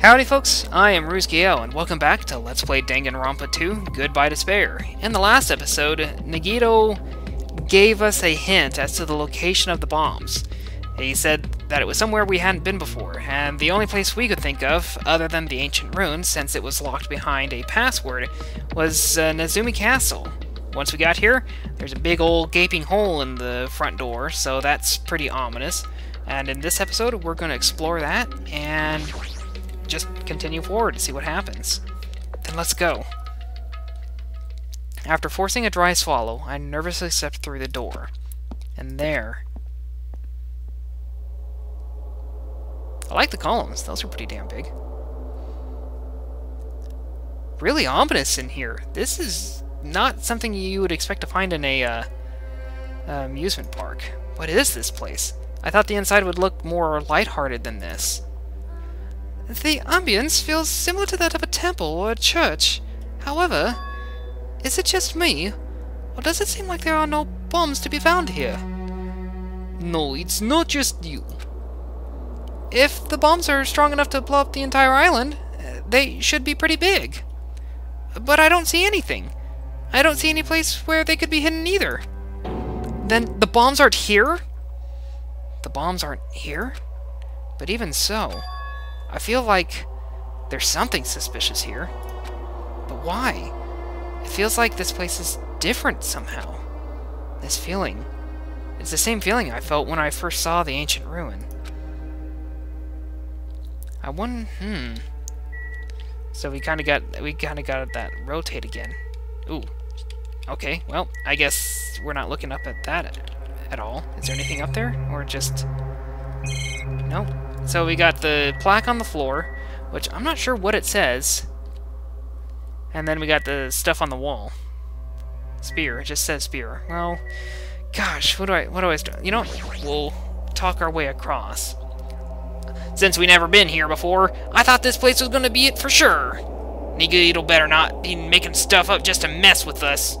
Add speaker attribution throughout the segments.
Speaker 1: Howdy folks, I am Ruzkiel, and welcome back to Let's Play Danganronpa 2 Goodbye Despair. In the last episode, Nagito gave us a hint as to the location of the bombs. He said that it was somewhere we hadn't been before, and the only place we could think of, other than the ancient ruins, since it was locked behind a password, was uh, Nezumi Castle. Once we got here, there's a big old gaping hole in the front door, so that's pretty ominous. And in this episode, we're going to explore that, and just continue forward to see what happens. Then let's go. After forcing a dry swallow, I nervously stepped through the door. And there... I like the columns. Those are pretty damn big. Really ominous in here. This is not something you would expect to find in a uh, amusement park. What is this place? I thought the inside would look more lighthearted than this. The ambience feels similar to that of a temple or a church. However, is it just me? Or does it seem like there are no bombs to be found here?
Speaker 2: No, it's not just you.
Speaker 1: If the bombs are strong enough to blow up the entire island, they should be pretty big. But I don't see anything. I don't see any place where they could be hidden either. Then the bombs aren't here? The bombs aren't here? But even so, I feel like there's something suspicious here. But why? It feels like this place is different somehow. This feeling. It's the same feeling I felt when I first saw the ancient ruin. I wonder, hmm. So we kind of got, we kind of got that rotate again. Ooh. Okay, well, I guess we're not looking up at that at, all. Is there anything up there? Or just... Nope. So we got the plaque on the floor, which I'm not sure what it says. And then we got the stuff on the wall. Spear. It just says spear. Well, gosh, what do I, what do I, you know, we'll talk our way across. Since we never been here before, I thought this place was gonna be it for sure. Nagito better not be making stuff up just to mess with us.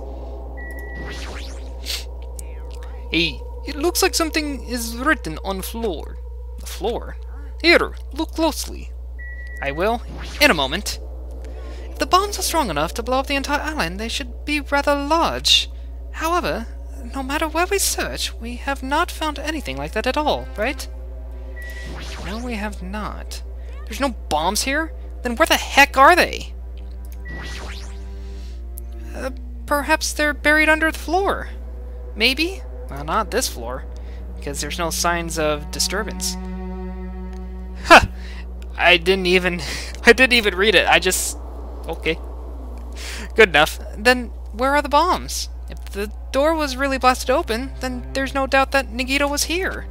Speaker 2: Hey, it looks like something is written on floor.
Speaker 1: The floor?
Speaker 2: Here, look closely.
Speaker 1: I will, in a moment. If the bombs are strong enough to blow up the entire island, they should be rather large. However, no matter where we search, we have not found anything like that at all, right? No, we have not. There's no bombs here? Then where the heck are they? Uh, perhaps they're buried under the floor. Maybe? Well, not this floor, because there's no signs of disturbance. I didn't even... I didn't even read it. I just... Okay. Good enough. Then where are the bombs? If the door was really blasted open, then there's no doubt that Nagito was here.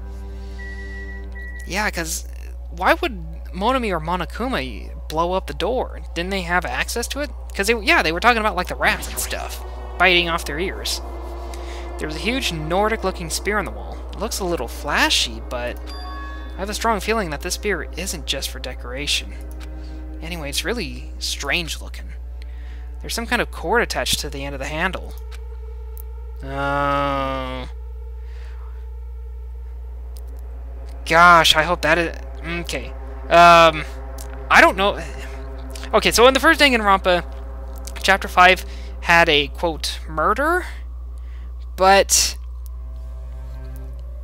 Speaker 1: Yeah, because why would Monomi or Monokuma blow up the door? Didn't they have access to it? Because, they, yeah, they were talking about, like, the rats and stuff. Biting off their ears. There was a huge Nordic-looking spear on the wall. It looks a little flashy, but I have a strong feeling that this spear isn't just for decoration. Anyway, it's really strange looking. There's some kind of cord attached to the end of the handle. Oh... Gosh, I hope that is... Okay. Um, I don't know... Okay, so in the first Danganronpa, Chapter 5 had a, quote, murder? But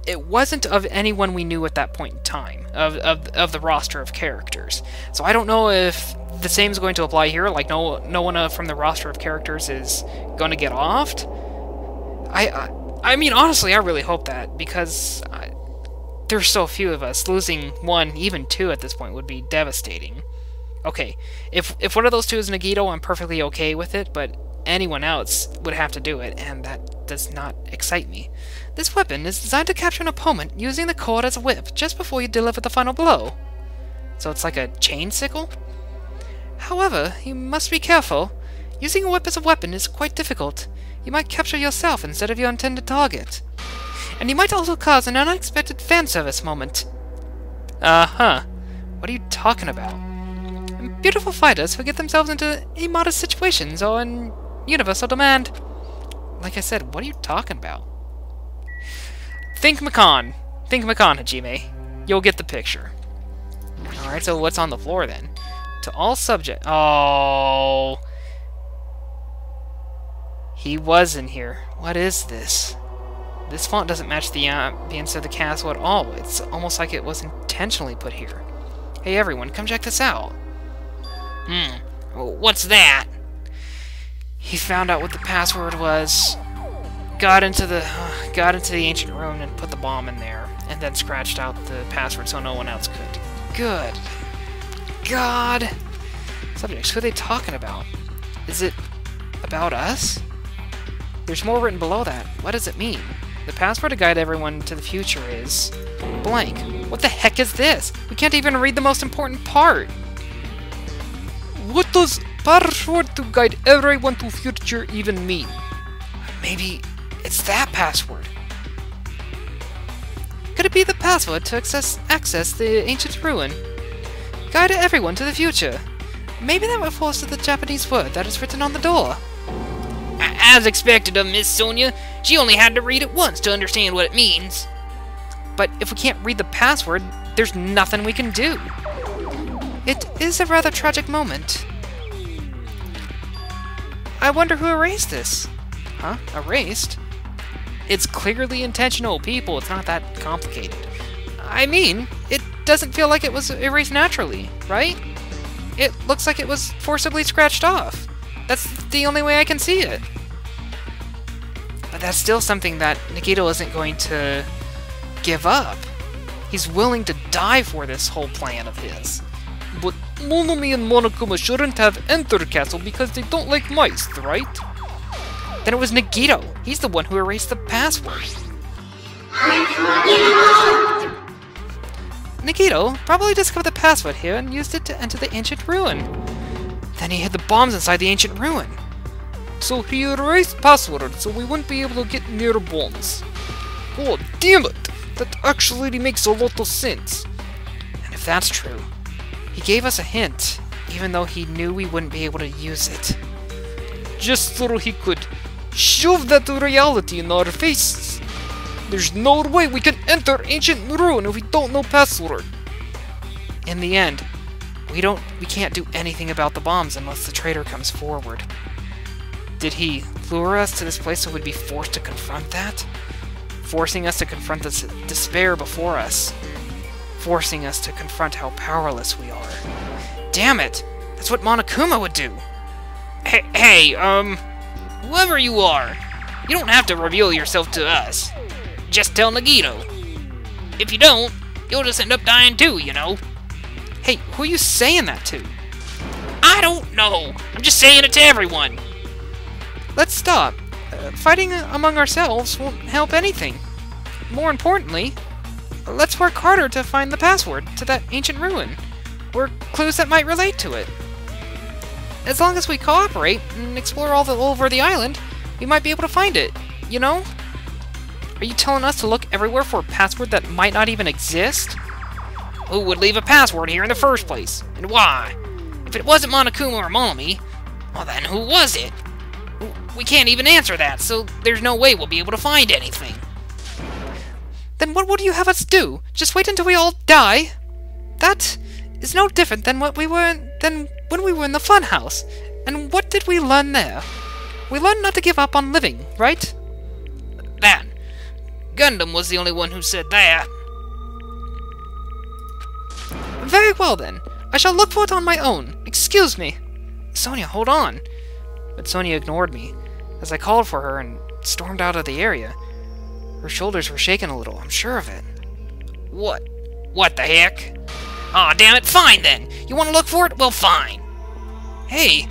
Speaker 1: it wasn't of anyone we knew at that point in time, of, of, of the roster of characters. So I don't know if the same is going to apply here, like no no one uh, from the roster of characters is going to get offed. I, I, I mean, honestly, I really hope that, because I, there's so few of us. Losing one, even two at this point, would be devastating. Okay, if, if one of those two is Nagito, I'm perfectly okay with it, but anyone else would have to do it, and that does not excite me. This weapon is designed to capture an opponent using the cord as a whip just before you deliver the final blow. So it's like a chain sickle? However, you must be careful. Using a whip as a weapon is quite difficult. You might capture yourself instead of your intended target. And you might also cause an unexpected fan service moment. Uh-huh. What are you talking about? Beautiful fighters who get themselves into immodest situations or in universal demand. Like I said, what are you talking about? Think Makan. Think Makan, Hajime. You'll get the picture. Alright, so what's on the floor then? To all subject. Oh. He was in here. What is this? This font doesn't match the ambience of the castle at all. It's almost like it was intentionally put here. Hey everyone, come check this out.
Speaker 2: Hmm. What's that?
Speaker 1: He found out what the password was, got into the uh, got into the ancient room and put the bomb in there, and then scratched out the password so no one else could. Good. God. Subjects, who are they talking about? Is it about us? There's more written below that. What does it mean? The password to guide everyone to the future is... blank. What the heck is this? We can't even read the most important part.
Speaker 2: What does password to guide everyone to future even me.
Speaker 1: Maybe it's that password. Could it be the password to access, access the ancient ruin? Guide everyone to the future. Maybe that refers to the Japanese word that is written on the door.
Speaker 2: As expected of Miss Sonia, she only had to read it once to understand what it means.
Speaker 1: But if we can't read the password, there's nothing we can do. It is a rather tragic moment. I wonder who erased this. Huh? Erased? It's clearly intentional, people. It's not that complicated. I mean, it doesn't feel like it was erased naturally, right? It looks like it was forcibly scratched off. That's the only way I can see it. But that's still something that Nagito isn't going to give up. He's willing to die for this whole plan of his.
Speaker 2: Monomi and Monokuma shouldn't have entered the castle because they don't like mice, right?
Speaker 1: Then it was Nagito. He's the one who erased the password. Nagito probably discovered the password here and used it to enter the ancient ruin. Then he hid the bombs inside the ancient ruin.
Speaker 2: So he erased the password so we wouldn't be able to get near the bombs. Oh, damn it! That actually makes a lot of sense.
Speaker 1: And if that's true, he gave us a hint, even though he knew we wouldn't be able to use it.
Speaker 2: Just so he could shove that reality in our faces. There's no way we can enter ancient ruin if we don't know password.
Speaker 1: In the end, we don't we can't do anything about the bombs unless the traitor comes forward. Did he lure us to this place so we'd be forced to confront that? Forcing us to confront this despair before us. Forcing us to confront how powerless we are. Damn it! That's what Monokuma would do!
Speaker 2: Hey, hey, um... Whoever you are, you don't have to reveal yourself to us. Just tell Nagito. If you don't, you'll just end up dying too, you know.
Speaker 1: Hey, who are you saying that to?
Speaker 2: I don't know. I'm just saying it to everyone.
Speaker 1: Let's stop. Uh, fighting among ourselves won't help anything. More importantly, let's work harder to find the password to that ancient ruin, or clues that might relate to it. As long as we cooperate and explore all, the, all over the island, we might be able to find it, you know? Are you telling us to look everywhere for a password that might not even exist?
Speaker 2: Who would leave a password here in the first place? And why? If it wasn't Monokuma or Mommy, well then who was it? We can't even answer that, so there's no way we'll be able to find anything.
Speaker 1: Then what would you have us do? Just wait until we all die? That is no different than what we were than when we were in the funhouse. And what did we learn there? We learned not to give up on living, right?
Speaker 2: That. Gundam was the only one who said that.
Speaker 1: Very well then. I shall look for it on my own. Excuse me. Sonia, hold on. But Sonia ignored me, as I called for her and stormed out of the area. Her shoulders were shaking a little, I'm sure of it.
Speaker 2: What? What the heck? Aw, oh, damn it, fine then! You want to look for it? Well, fine!
Speaker 1: Hey!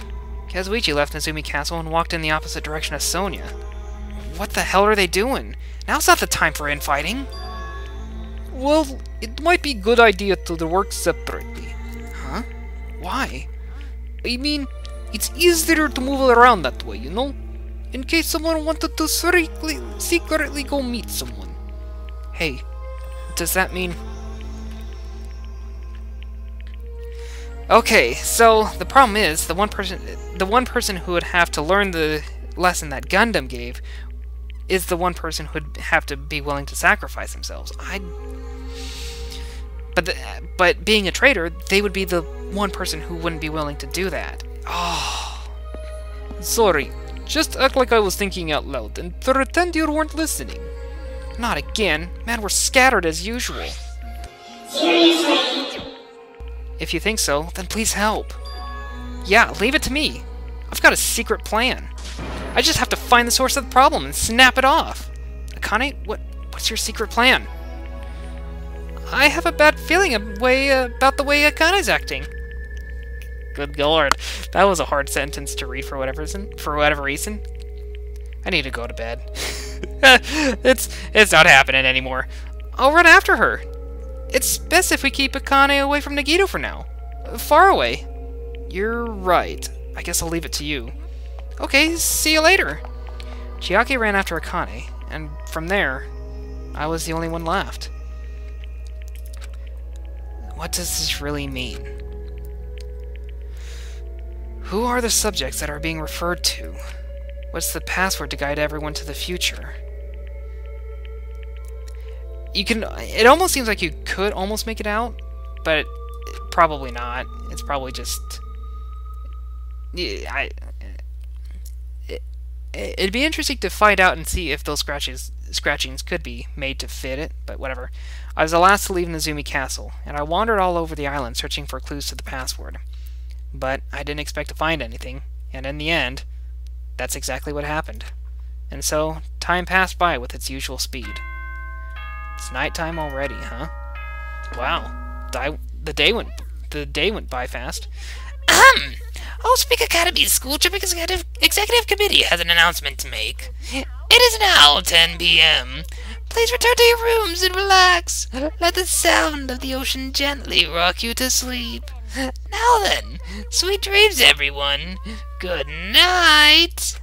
Speaker 1: Kazuichi left Nezumi Castle and walked in the opposite direction of Sonia. What the hell are they doing? Now's not the time for infighting!
Speaker 2: Well, it might be a good idea to work separately.
Speaker 1: Huh? Why?
Speaker 2: I mean, it's easier to move around that way, you know? In case someone wanted to secretly, secretly go meet someone.
Speaker 1: Hey, does that mean... Okay, so the problem is the one person the one person who would have to learn the lesson that Gundam gave is the one person who'd have to be willing to sacrifice themselves. I But the, but being a traitor, they would be the one person who wouldn't be willing to do that. Oh. Sorry. Just act like I was thinking out loud and pretend you weren't listening. Not again. Man, we're scattered as usual.
Speaker 3: Seriously?
Speaker 1: If you think so, then please help. Yeah, leave it to me. I've got a secret plan. I just have to find the source of the problem and snap it off. Akane, what what's your secret plan? I have a bad feeling way, uh, about the way Akane's acting. Good lord, that was a hard sentence to read for whatever reason. For whatever reason, I need to go to bed. it's it's not happening anymore. I'll run after her. It's best if we keep Akane away from Nagito for now. Far away. You're right. I guess I'll leave it to you. Okay, see you later. Chiaki ran after Akane, and from there, I was the only one left. What does this really mean? Who are the subjects that are being referred to? What's the password to guide everyone to the future? You can... It almost seems like you could almost make it out, but probably not. It's probably just... I... It, it'd be interesting to find out and see if those scratches, scratchings could be made to fit it, but whatever. I was the last to leave Nezumi Castle, and I wandered all over the island searching for clues to the password. But I didn't expect to find anything, and in the end, that's exactly what happened. And so, time passed by with its usual speed. It's nighttime already, huh? Wow, di the day went the day went by fast.
Speaker 2: Ahem! Hope's Peak Academy's School Trip Executive, Executive Committee has an announcement to make. It is now 10 p.m. Please return to your rooms and relax. Let the sound of the ocean gently rock you to sleep. Now then, sweet dreams, everyone. Good night.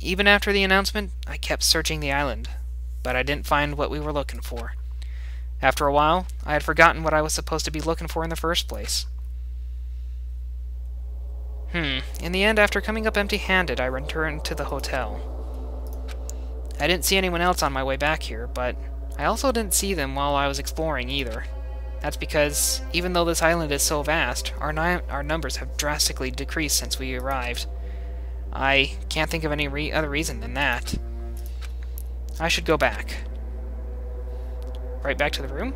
Speaker 1: Even after the announcement, I kept searching the island, but I didn't find what we were looking for. After a while, I had forgotten what I was supposed to be looking for in the first place. Hmm. In the end, after coming up empty-handed, I returned to the hotel. I didn't see anyone else on my way back here, but I also didn't see them while I was exploring either. That's because, even though this island is so vast, our, our numbers have drastically decreased since we arrived. I can't think of any re other reason than that. I should go back. Right back to the room?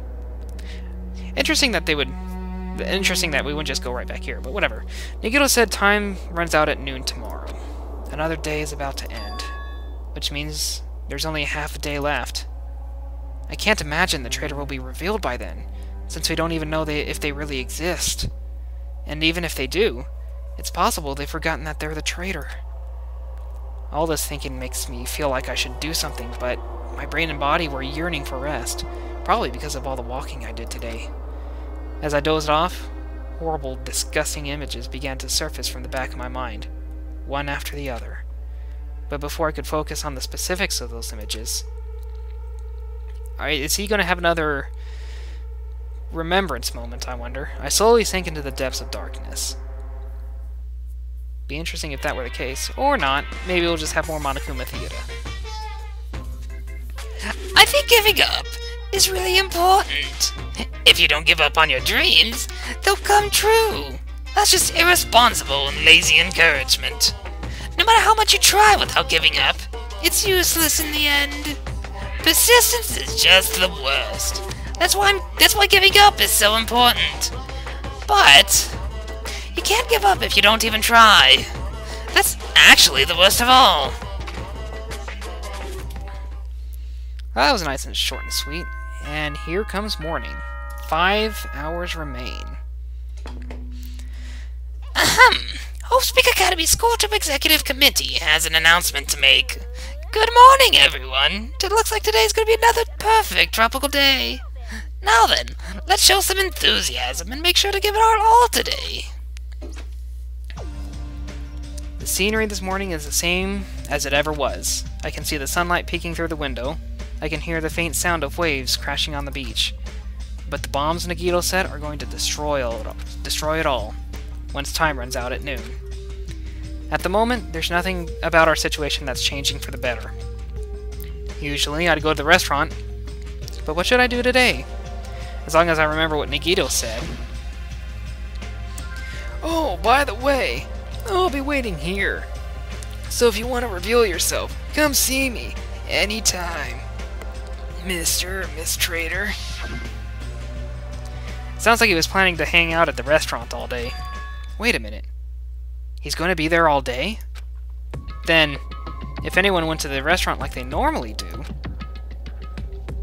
Speaker 1: Interesting that they would... Interesting that we wouldn't just go right back here, but whatever. Nagito said time runs out at noon tomorrow. Another day is about to end. Which means there's only half a day left. I can't imagine the traitor will be revealed by then, since we don't even know they, if they really exist. And even if they do, it's possible they've forgotten that they're the traitor. All this thinking makes me feel like I should do something, but my brain and body were yearning for rest, probably because of all the walking I did today. As I dozed off, horrible, disgusting images began to surface from the back of my mind, one after the other. But before I could focus on the specifics of those images... Alright, is he going to have another remembrance moment, I wonder? I slowly sank into the depths of darkness. Be interesting if that were the case. Or not. Maybe we'll just have more Monokuma Theater.
Speaker 2: I think giving up is really important. If you don't give up on your dreams, they'll come true. That's just irresponsible and lazy encouragement. No matter how much you try without giving up, it's useless in the end. Persistence is just the worst. That's why I'm, that's why giving up is so important. But you can't give up if you don't even try. That's actually the worst of all.
Speaker 1: That was nice and short and sweet. And here comes morning. Five hours remain.
Speaker 2: Ahem. Hope's Peak Academy School Trip Executive Committee has an announcement to make. Good morning, everyone. It looks like today's going to be another perfect tropical day. Now then, let's show some enthusiasm and make sure to give it our all today.
Speaker 1: The scenery this morning is the same as it ever was. I can see the sunlight peeking through the window. I can hear the faint sound of waves crashing on the beach. But the bombs Nagito set are going to destroy, all, destroy it all once time runs out at noon. At the moment, there's nothing about our situation that's changing for the better. Usually, I'd go to the restaurant, But what should I do today? As long as I remember what Nagito said. Oh, by the way, I'll be waiting here. So if you want to reveal yourself, come see me anytime. Mr. Miss Trader. Sounds like he was planning to hang out at the restaurant all day. Wait a minute. He's going to be there all day? Then, if anyone went to the restaurant like they normally do...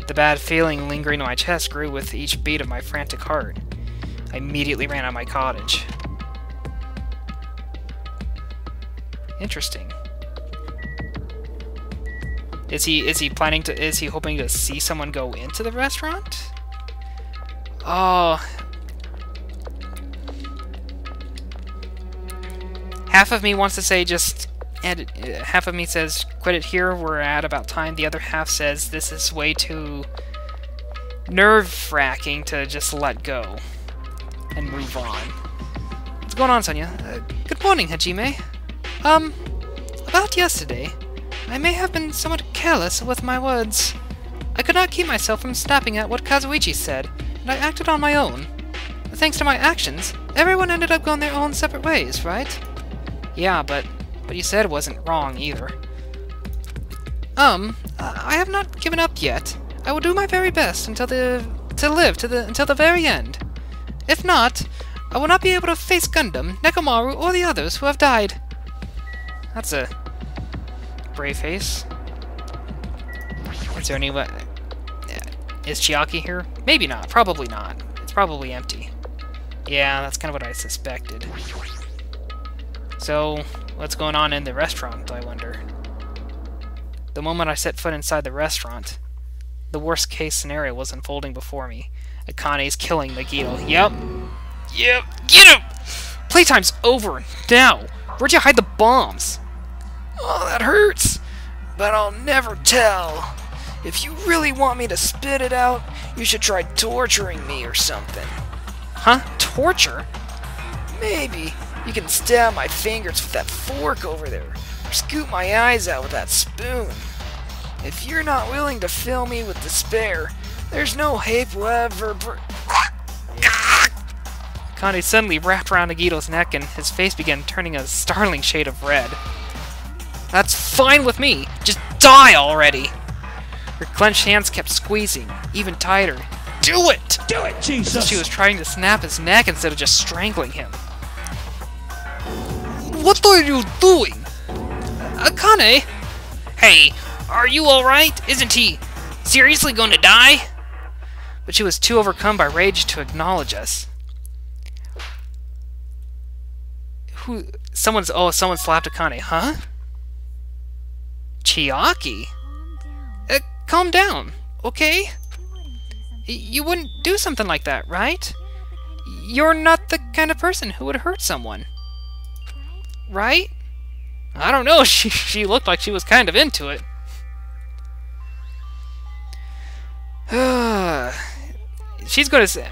Speaker 1: The bad feeling lingering in my chest grew with each beat of my frantic heart. I immediately ran out of my cottage. Interesting. Is he is he planning to is he hoping to see someone go into the restaurant? Oh. Half of me wants to say just and uh, half of me says quit it here, we're at about time. The other half says this is way too nerve-wracking to just let go and move on. What's going on, Sonia? Uh, good morning, Hajime. Um, about yesterday, I may have been somewhat careless with my words. I could not keep myself from snapping at what Kazuichi said, and I acted on my own. Thanks to my actions, everyone ended up going their own separate ways, right? Yeah, but what he said wasn't wrong either. Um, I have not given up yet. I will do my very best until the to live to the until the very end. If not, I will not be able to face Gundam, Nekomaru, or the others who have died. That's a brave face. Is there any. Is Chiaki here? Maybe not. Probably not. It's probably empty. Yeah, that's kind of what I suspected. So, what's going on in the restaurant, I wonder? The moment I set foot inside the restaurant, the worst case scenario was unfolding before me. Akane's killing Nagito. Yep. Yep. Get him! Playtime's over. Now! Where'd you hide the bombs?
Speaker 3: Oh, that hurts. But I'll never tell. If you really want me to spit it out, you should try torturing me or something.
Speaker 1: Huh? Torture?
Speaker 3: Maybe. You can stab my fingers with that fork over there, or scoop my eyes out with that spoon. If you're not willing to fill me with despair, there's no hope will ever...
Speaker 1: Kane suddenly wrapped around Agito's neck and his face began turning a startling shade of red. That's fine with me! Just die already! Her clenched hands kept squeezing, even tighter. Do it!
Speaker 4: Do it, Jesus!
Speaker 1: She was trying to snap his neck instead of just strangling him. What are you doing? Akane!
Speaker 2: Hey, are you alright? Isn't he seriously going to die?
Speaker 1: But she was too overcome by rage to acknowledge us. Who? Someone's. Oh, someone slapped Akane, huh? Chiaki? Uh, calm down, okay? You wouldn't do something like that, right? You're not the kind of person who would hurt someone. Right? I don't know, she, she looked like she was kind of into it. she's gonna say,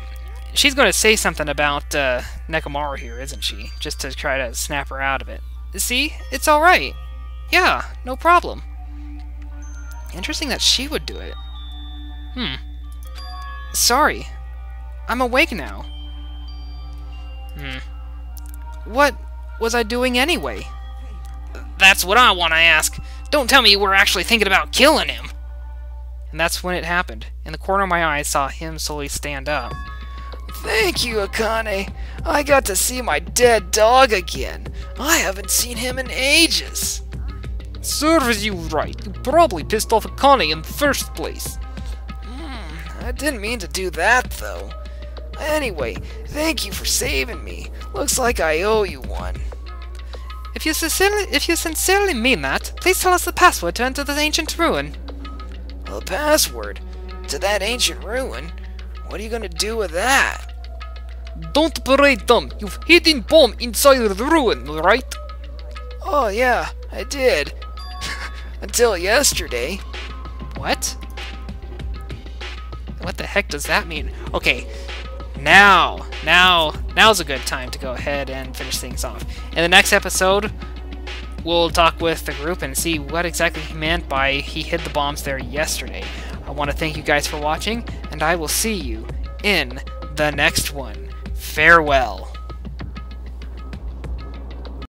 Speaker 1: she's gonna say something about uh, Nekomaru here, isn't she? Just to try to snap her out of it. See, it's all right. Yeah, no problem. Interesting that she would do it. Hmm. Sorry. I'm awake now. Hmm. What was I doing anyway?
Speaker 2: That's what I want to ask. Don't tell me you were actually thinking about killing him.
Speaker 1: And that's when it happened. In the corner of my eye, I saw him slowly stand up.
Speaker 3: Thank you, Akane. I got to see my dead dog again. I haven't seen him in ages.
Speaker 1: Serves you right. You probably pissed off Akane in the first place.
Speaker 3: Hmm, I didn't mean to do that, though. Anyway, thank you for saving me. Looks like I owe you one.
Speaker 1: If you sincerely, if you sincerely mean that, please tell us the password to enter this ancient ruin.
Speaker 3: The password? To that ancient ruin? What are you gonna do with that?
Speaker 1: Don't parade dumb. You've hidden bomb inside the ruin, right?
Speaker 3: Oh yeah, I did. Until yesterday.
Speaker 1: What? What the heck does that mean? Okay, now, now, now's a good time to go ahead and finish things off. In the next episode, we'll talk with the group and see what exactly he meant by he hid the bombs there yesterday. I want to thank you guys for watching, and I will see you in the next one. Farewell.